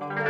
Bye.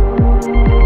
Música